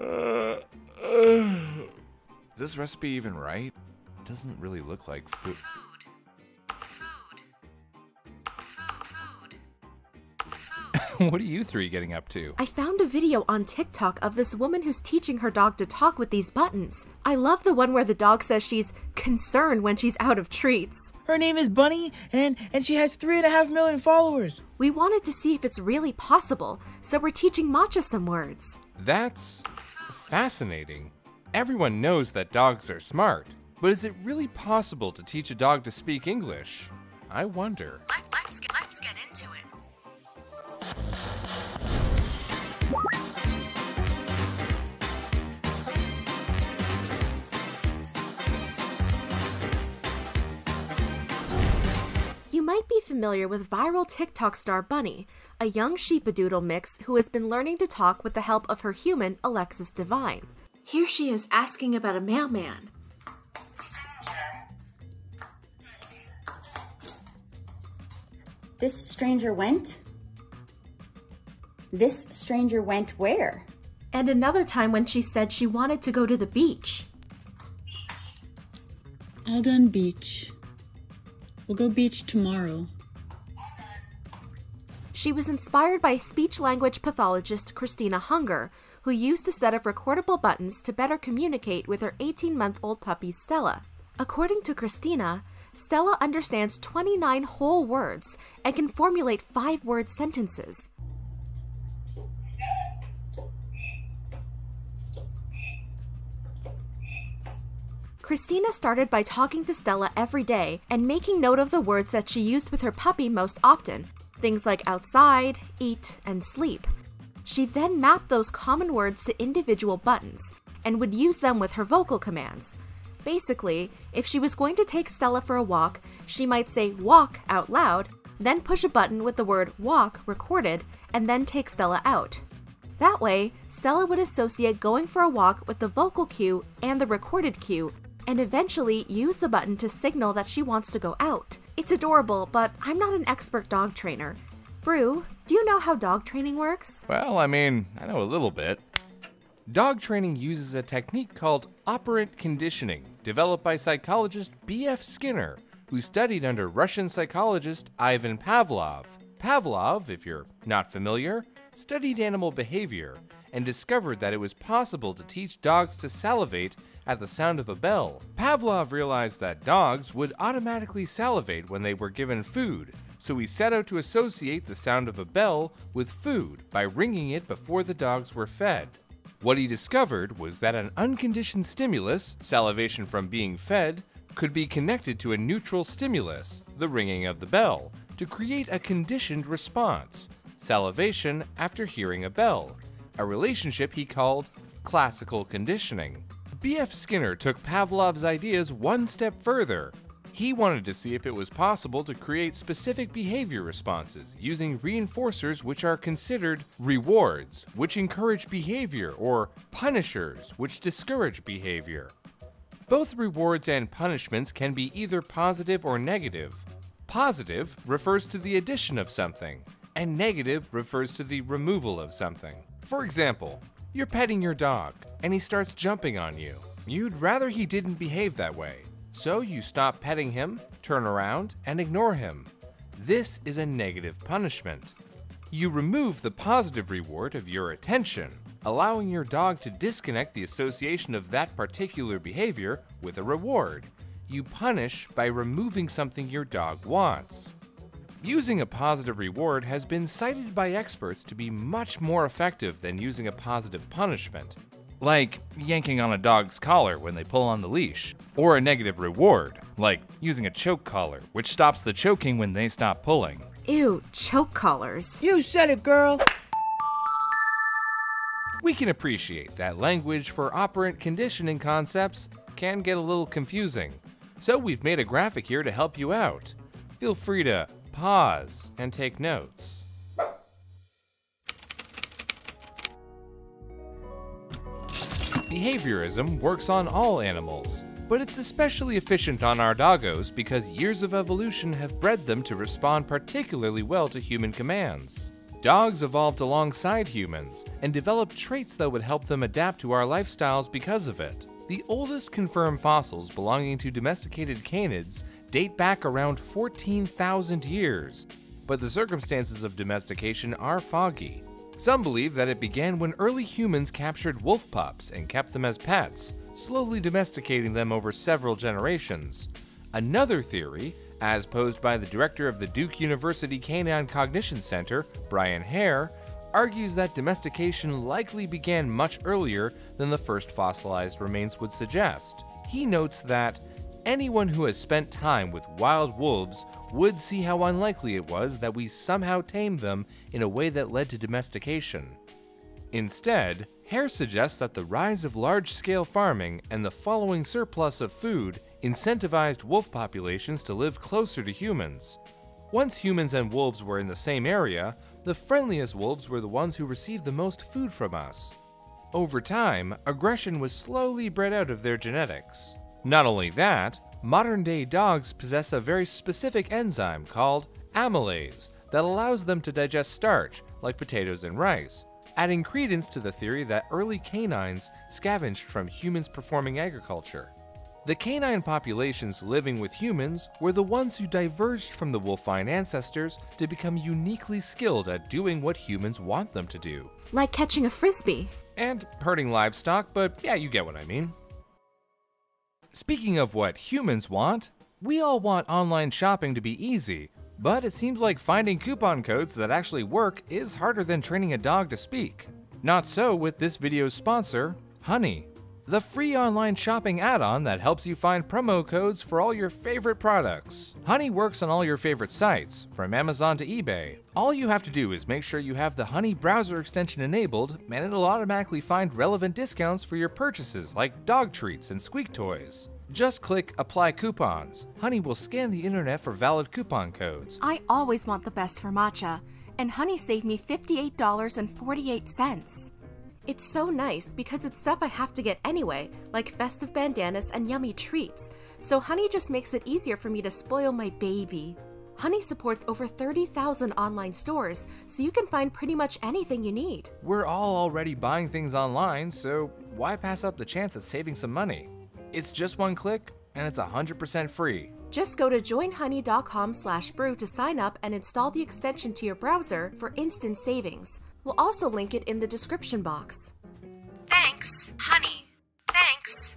Is this recipe even right? It doesn't really look like food. Food. Food. food. Food. what are you three getting up to? I found a video on TikTok of this woman who's teaching her dog to talk with these buttons. I love the one where the dog says she's concerned when she's out of treats. Her name is Bunny, and and she has three and a half million followers. We wanted to see if it's really possible, so we're teaching Matcha some words. That's fascinating. Everyone knows that dogs are smart, but is it really possible to teach a dog to speak English? I wonder. Let, let's get, let's get into it. Might be familiar with viral TikTok star Bunny, a young sheepadoodle mix who has been learning to talk with the help of her human, Alexis Devine. Here she is asking about a mailman. This stranger went? This stranger went where? And another time when she said she wanted to go to the beach. All done beach. We'll go beach tomorrow. She was inspired by speech language pathologist Christina Hunger, who used a set of recordable buttons to better communicate with her 18 month old puppy Stella. According to Christina, Stella understands 29 whole words and can formulate five word sentences. Christina started by talking to Stella every day and making note of the words that she used with her puppy most often, things like outside, eat, and sleep. She then mapped those common words to individual buttons and would use them with her vocal commands. Basically, if she was going to take Stella for a walk, she might say walk out loud, then push a button with the word walk recorded, and then take Stella out. That way, Stella would associate going for a walk with the vocal cue and the recorded cue, and eventually use the button to signal that she wants to go out. It's adorable, but I'm not an expert dog trainer. Brew, do you know how dog training works? Well, I mean, I know a little bit. Dog training uses a technique called operant conditioning, developed by psychologist B.F. Skinner, who studied under Russian psychologist Ivan Pavlov. Pavlov, if you're not familiar, studied animal behavior and discovered that it was possible to teach dogs to salivate at the sound of a bell. Pavlov realized that dogs would automatically salivate when they were given food, so he set out to associate the sound of a bell with food by ringing it before the dogs were fed. What he discovered was that an unconditioned stimulus, salivation from being fed, could be connected to a neutral stimulus, the ringing of the bell, to create a conditioned response, salivation after hearing a bell, a relationship he called classical conditioning. B.F. Skinner took Pavlov's ideas one step further. He wanted to see if it was possible to create specific behavior responses using reinforcers which are considered rewards, which encourage behavior, or punishers, which discourage behavior. Both rewards and punishments can be either positive or negative. Positive refers to the addition of something, and negative refers to the removal of something. For example, you're petting your dog, and he starts jumping on you. You'd rather he didn't behave that way, so you stop petting him, turn around, and ignore him. This is a negative punishment. You remove the positive reward of your attention, allowing your dog to disconnect the association of that particular behavior with a reward. You punish by removing something your dog wants. Using a positive reward has been cited by experts to be much more effective than using a positive punishment, like yanking on a dog's collar when they pull on the leash, or a negative reward, like using a choke collar, which stops the choking when they stop pulling. Ew, choke collars. You said it, girl. We can appreciate that language for operant conditioning concepts can get a little confusing, so we've made a graphic here to help you out. Feel free to pause and take notes. Behaviorism works on all animals, but it's especially efficient on our doggos because years of evolution have bred them to respond particularly well to human commands. Dogs evolved alongside humans and developed traits that would help them adapt to our lifestyles because of it. The oldest confirmed fossils belonging to domesticated canids date back around 14,000 years, but the circumstances of domestication are foggy. Some believe that it began when early humans captured wolf pups and kept them as pets, slowly domesticating them over several generations. Another theory, as posed by the director of the Duke University Canine Cognition Center, Brian Hare, argues that domestication likely began much earlier than the first fossilized remains would suggest. He notes that anyone who has spent time with wild wolves would see how unlikely it was that we somehow tamed them in a way that led to domestication. Instead, Hare suggests that the rise of large scale farming and the following surplus of food incentivized wolf populations to live closer to humans. Once humans and wolves were in the same area, the friendliest wolves were the ones who received the most food from us. Over time, aggression was slowly bred out of their genetics. Not only that, modern day dogs possess a very specific enzyme called amylase that allows them to digest starch, like potatoes and rice, adding credence to the theory that early canines scavenged from humans performing agriculture. The canine populations living with humans were the ones who diverged from the wolfine ancestors to become uniquely skilled at doing what humans want them to do. Like catching a frisbee. And herding livestock, but yeah, you get what I mean. Speaking of what humans want, we all want online shopping to be easy, but it seems like finding coupon codes that actually work is harder than training a dog to speak. Not so with this video's sponsor, Honey the free online shopping add-on that helps you find promo codes for all your favorite products. Honey works on all your favorite sites, from Amazon to eBay. All you have to do is make sure you have the Honey browser extension enabled, and it'll automatically find relevant discounts for your purchases like dog treats and squeak toys. Just click Apply Coupons. Honey will scan the internet for valid coupon codes. I always want the best for matcha, and Honey saved me $58.48. It's so nice because it's stuff I have to get anyway, like festive bandanas and yummy treats, so Honey just makes it easier for me to spoil my baby. Honey supports over 30,000 online stores, so you can find pretty much anything you need. We're all already buying things online, so why pass up the chance at saving some money? It's just one click, and it's 100% free. Just go to joinhoney.com slash brew to sign up and install the extension to your browser for instant savings. We'll also link it in the description box. Thanks, honey. Thanks,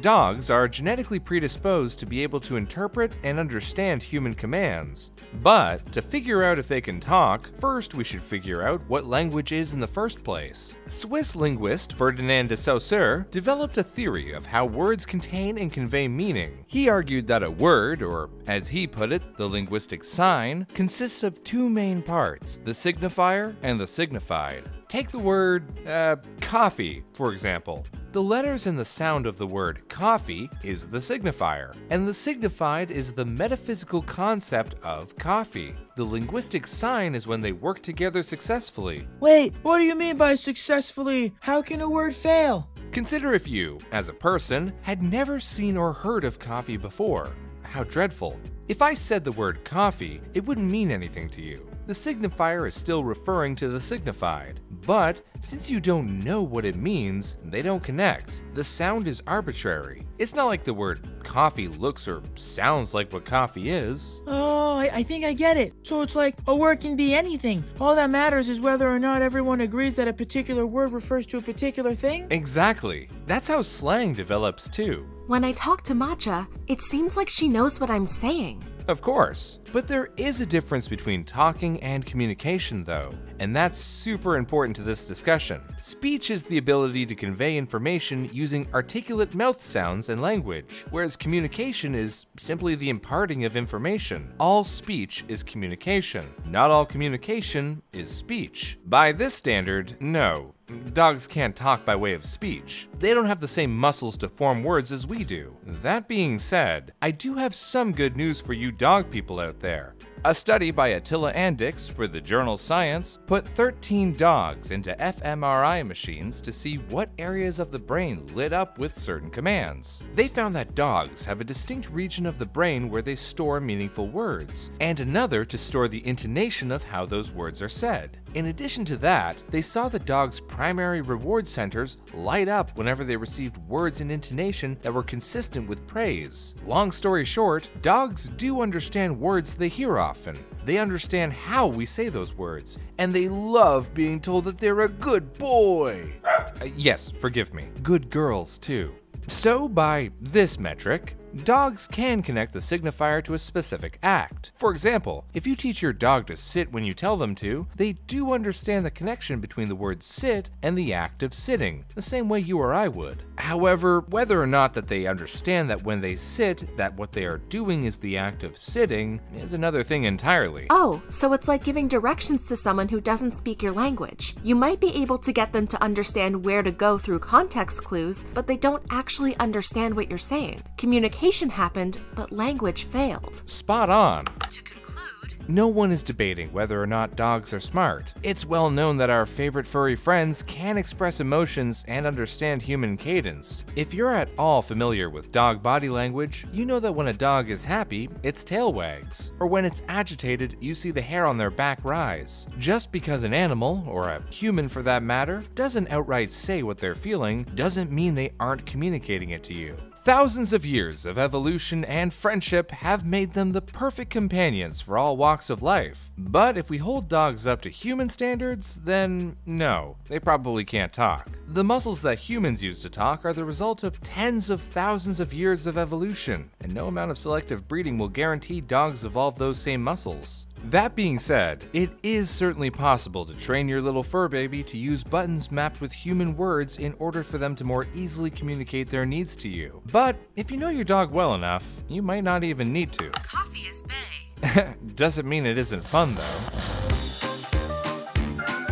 Dogs are genetically predisposed to be able to interpret and understand human commands. But to figure out if they can talk, first we should figure out what language is in the first place. Swiss linguist Ferdinand de Saussure developed a theory of how words contain and convey meaning. He argued that a word, or as he put it, the linguistic sign, consists of two main parts, the signifier and the signified. Take the word, uh, coffee, for example. The letters in the sound of the word coffee is the signifier, and the signified is the metaphysical concept of coffee. The linguistic sign is when they work together successfully. Wait, what do you mean by successfully? How can a word fail? Consider if you, as a person, had never seen or heard of coffee before. How dreadful. If I said the word coffee, it wouldn't mean anything to you. The signifier is still referring to the signified, but since you don't know what it means, they don't connect. The sound is arbitrary. It's not like the word coffee looks or sounds like what coffee is. Oh, I, I, think I get it. So it's like a word can be anything. All that matters is whether or not everyone agrees that a particular word refers to a particular thing? Exactly. That's how slang develops too. When I talk to Matcha, it seems like she knows what I'm saying. Of course. But there is a difference between talking and communication, though, and that's super important to this discussion. Speech is the ability to convey information using articulate mouth sounds and language, whereas communication is simply the imparting of information. All speech is communication. Not all communication is speech. By this standard, no, Dogs can't talk by way of speech. They don't have the same muscles to form words as we do. That being said, I do have some good news for you dog people out there. A study by Attila Andics for the journal Science put 13 dogs into fMRI machines to see what areas of the brain lit up with certain commands. They found that dogs have a distinct region of the brain where they store meaningful words, and another to store the intonation of how those words are said. In addition to that, they saw the dog's primary reward centers light up whenever they received words and intonation that were consistent with praise. Long story short, dogs do understand words they hear often. They understand how we say those words, and they love being told that they're a good boy. Uh, yes, forgive me. Good girls, too. So, by this metric, dogs can connect the signifier to a specific act. For example, if you teach your dog to sit when you tell them to, they do understand the connection between the word sit and the act of sitting, the same way you or I would. However, whether or not that they understand that when they sit, that what they are doing is the act of sitting, is another thing entirely. Oh, so it's like giving directions to someone who doesn't speak your language. You might be able to get them to understand where to go through context clues, but they don't actually understand what you're saying. Communication happened, but language failed. Spot on. To conclude, No one is debating whether or not dogs are smart. It's well known that our favorite furry friends can express emotions and understand human cadence. If you're at all familiar with dog body language, you know that when a dog is happy, its tail wags. Or when it's agitated, you see the hair on their back rise. Just because an animal, or a human for that matter, doesn't outright say what they're feeling, doesn't mean they aren't communicating it to you. Thousands of years of evolution and friendship have made them the perfect companions for all walks of life. But if we hold dogs up to human standards, then no, they probably can't talk. The muscles that humans use to talk are the result of tens of thousands of years of evolution, and no amount of selective breeding will guarantee dogs evolve those same muscles. That being said, it is certainly possible to train your little fur baby to use buttons mapped with human words in order for them to more easily communicate their needs to you. But if you know your dog well enough, you might not even need to. coffee is bay. Doesn't mean it isn't fun though.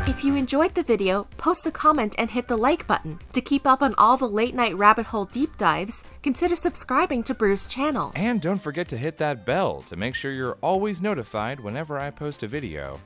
If you enjoyed the video, post a comment and hit the like button. To keep up on all the late night rabbit hole deep dives, consider subscribing to Brew's channel. And don't forget to hit that bell to make sure you're always notified whenever I post a video.